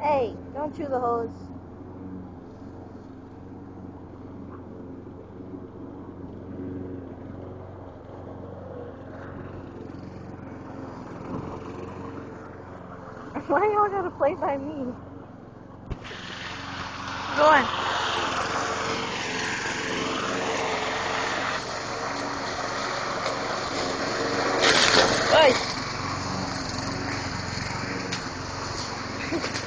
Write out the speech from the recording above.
Hey, don't chew the hose. Why y'all gotta play by me? Go on. Hey.